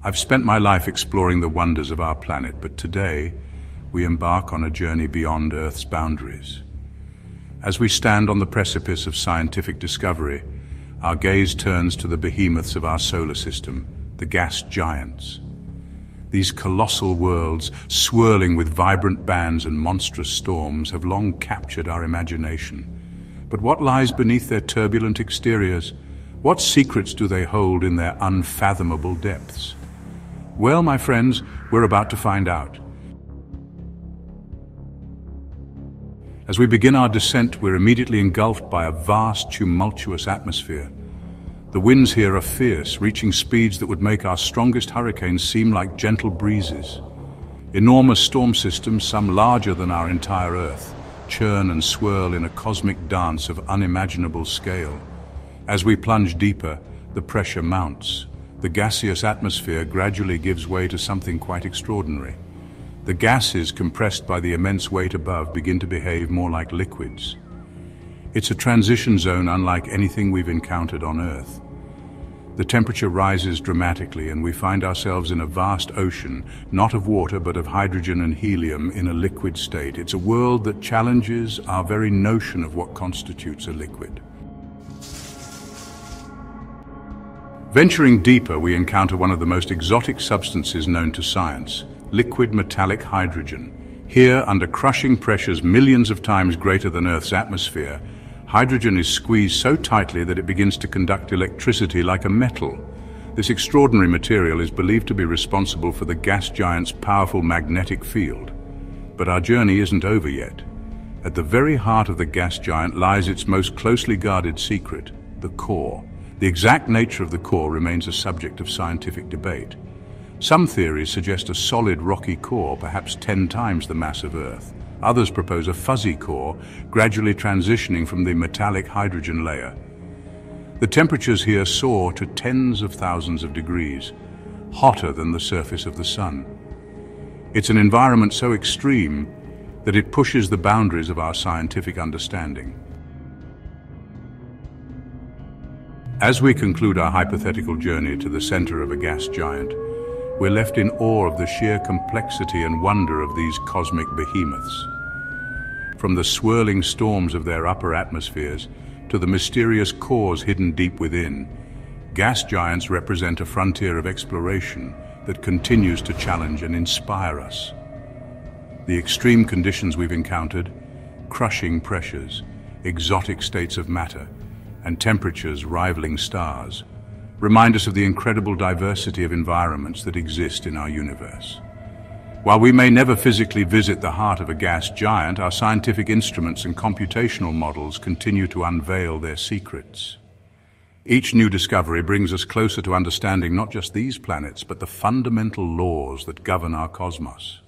I've spent my life exploring the wonders of our planet, but today we embark on a journey beyond Earth's boundaries. As we stand on the precipice of scientific discovery, our gaze turns to the behemoths of our solar system, the gas giants. These colossal worlds, swirling with vibrant bands and monstrous storms, have long captured our imagination. But what lies beneath their turbulent exteriors? What secrets do they hold in their unfathomable depths? Well, my friends, we're about to find out. As we begin our descent, we're immediately engulfed by a vast, tumultuous atmosphere. The winds here are fierce, reaching speeds that would make our strongest hurricanes seem like gentle breezes. Enormous storm systems, some larger than our entire Earth, churn and swirl in a cosmic dance of unimaginable scale. As we plunge deeper, the pressure mounts. The gaseous atmosphere gradually gives way to something quite extraordinary. The gases, compressed by the immense weight above, begin to behave more like liquids. It's a transition zone unlike anything we've encountered on Earth. The temperature rises dramatically and we find ourselves in a vast ocean, not of water but of hydrogen and helium in a liquid state. It's a world that challenges our very notion of what constitutes a liquid. Venturing deeper, we encounter one of the most exotic substances known to science, liquid metallic hydrogen. Here, under crushing pressures millions of times greater than Earth's atmosphere, hydrogen is squeezed so tightly that it begins to conduct electricity like a metal. This extraordinary material is believed to be responsible for the gas giant's powerful magnetic field. But our journey isn't over yet. At the very heart of the gas giant lies its most closely guarded secret, the core. The exact nature of the core remains a subject of scientific debate. Some theories suggest a solid rocky core, perhaps 10 times the mass of Earth. Others propose a fuzzy core, gradually transitioning from the metallic hydrogen layer. The temperatures here soar to tens of thousands of degrees, hotter than the surface of the sun. It's an environment so extreme that it pushes the boundaries of our scientific understanding. As we conclude our hypothetical journey to the center of a gas giant, we're left in awe of the sheer complexity and wonder of these cosmic behemoths. From the swirling storms of their upper atmospheres to the mysterious cores hidden deep within, gas giants represent a frontier of exploration that continues to challenge and inspire us. The extreme conditions we've encountered, crushing pressures, exotic states of matter, and temperatures rivaling stars, remind us of the incredible diversity of environments that exist in our universe. While we may never physically visit the heart of a gas giant, our scientific instruments and computational models continue to unveil their secrets. Each new discovery brings us closer to understanding not just these planets, but the fundamental laws that govern our cosmos.